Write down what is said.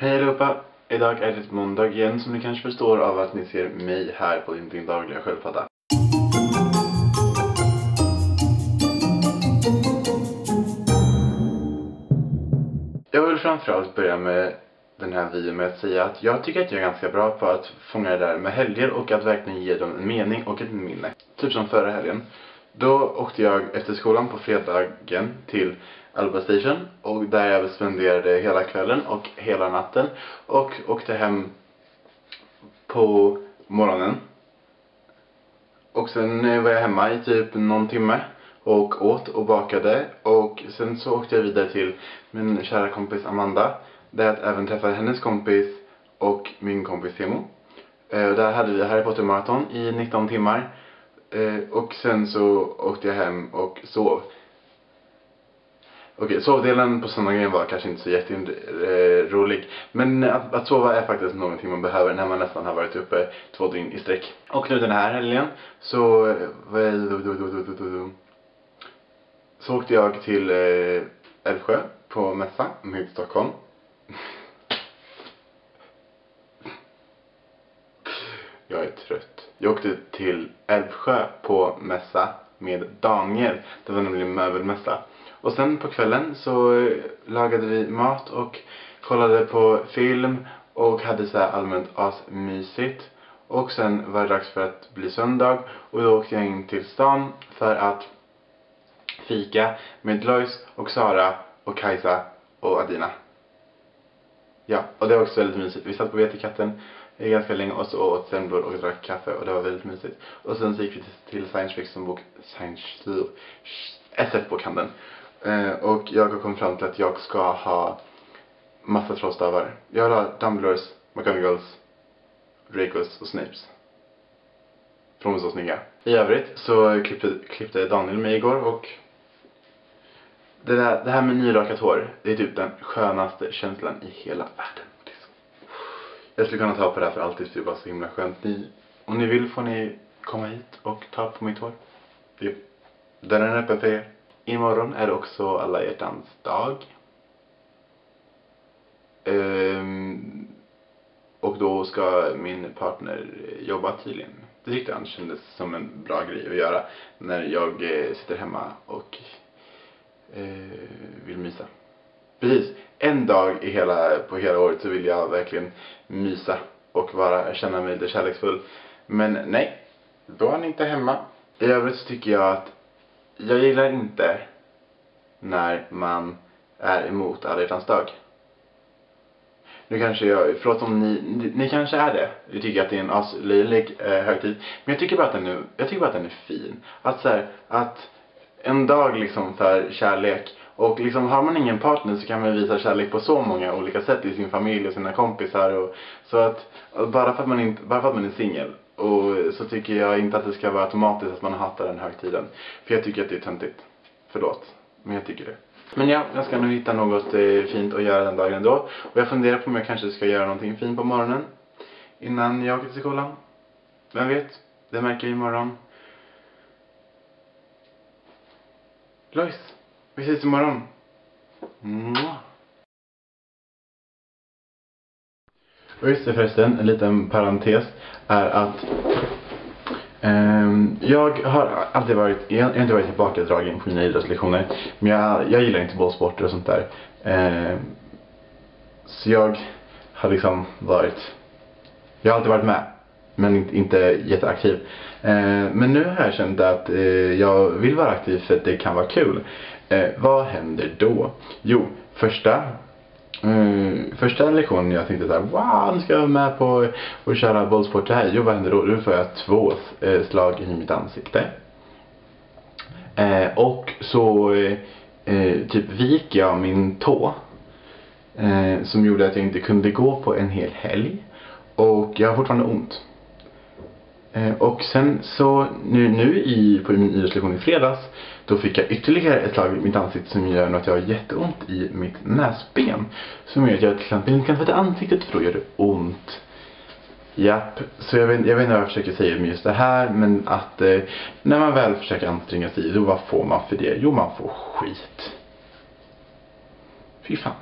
Hej allihopa! Idag är det måndag igen som ni kanske förstår av att ni ser mig här på din, din dagliga sköldpadda. Jag vill framförallt börja med den här videon med att säga att jag tycker att jag är ganska bra på att fånga det där med helger och att verkligen ge dem en mening och ett minne. Typ som förra helgen. Då åkte jag efter skolan på fredagen till Alba Station och där jag spenderade hela kvällen och hela natten och åkte hem på morgonen. Och sen var jag hemma i typ någon timme och åt och bakade och sen så åkte jag vidare till min kära kompis Amanda där jag även träffade hennes kompis och min kompis Timo. Eh, där hade vi Harry Potter maraton i 19 timmar eh, och sen så åkte jag hem och sov. Okej, sovdelen på söndagen var kanske inte så jätterolig. Men att, att sova är faktiskt någonting man behöver när man nästan har varit uppe två dygn i sträck. Och nu den här helgen så, så åkte jag till eh, Älvsjö på mässa med Stockholm. Jag är trött. Jag åkte till Älvsjö på mässa med Daniel. Det var nämligen möbelmässa. Och sen på kvällen så eh, lagade vi mat och kollade på film och hade så här allmänt asmysigt. Och sen var det dags för att bli söndag och då åkte jag in till stan för att fika med Lois och Sara och Kajsa och Adina. Ja, och det var också väldigt mysigt. Vi satt på Vetekatten ganska länge och så åt semlor och drack kaffe och det var väldigt mysigt. Och sen så gick vi till science fiction bok, science, SF-bokhandeln. Eh, och jag kom fram till att jag ska ha massa trollstavar. Jag vill ha Dumbledores, McGonagalls, Dracos och Snapes. För de är så snygga. I övrigt så klippte, klippte Daniel mig igår och det, där, det här med nyrakat hår, det är typ den skönaste känslan i hela världen. Jag skulle kunna ta på det här för alltid för det är bara så himla skönt. Ni, om ni vill får ni komma hit och ta på mitt hår. Dörren är öppen för er. Imorgon är det också alla hjärtans dag. Um, och då ska min partner jobba tydligen. Det tyckte han kändes som en bra grej att göra när jag eh, sitter hemma och uh, vill mysa. Precis, en dag i hela, på hela året så vill jag verkligen mysa och vara, känna mig lite kärleksfull. Men nej, då är han inte hemma. I övrigt så tycker jag att jag gillar inte när man är emot alla hjärtans dag. Nu kanske jag, förlåt om ni, ni, ni kanske är det. Jag tycker att det är en aslöjlig eh, högtid. Men jag tycker bara att den är, jag tycker bara att den är fin. Att så här, att en dag liksom för kärlek. Och liksom har man ingen partner så kan man visa kärlek på så många olika sätt i sin familj och sina kompisar och så att bara för att man inte, bara för att man är singel och så tycker jag inte att det ska vara automatiskt att man hatar den högtiden. För jag tycker att det är töntigt. Förlåt. Men jag tycker det. Men ja, jag ska nog hitta något eh, fint att göra den dagen ändå. Och jag funderar på om jag kanske ska göra någonting fint på morgonen. Innan jag åker till skolan. Vem vet? Det märker jag imorgon. Lois, vi ses imorgon. Mwah. Och just det förresten, en liten parentes är att um, jag har alltid varit, jag har inte varit tillbakadragen på mina idrottslektioner. Men jag, jag gillar inte bollsporter och sånt där. Um, så jag har liksom varit, jag har alltid varit med. Men inte, inte jätteaktiv. Eh, men nu har jag känt att eh, jag vill vara aktiv för att det kan vara kul. Eh, vad händer då? Jo, första Mm, första lektionen jag tänkte såhär, wow, nu ska jag vara med på att köra bollsport här. Jo, vad händer då? Då får jag två slag i mitt ansikte. Eh, och så eh, eh, typ vik jag min tå. Eh, som gjorde att jag inte kunde gå på en hel helg. Och jag har fortfarande ont. Eh, och sen så nu, nu i, på min idrottslektion i fredags då fick jag ytterligare ett slag i mitt ansikte som gör att jag har jätteont i mitt näsben. Som gör att jag till exempel inte kan tvätta ansiktet för då gör det ont. Japp, så jag vet, jag vet inte vad jag försöker säga med just det här men att eh, när man väl försöker anstränga sig, då vad får man för det? Jo, man får skit. Fy fan.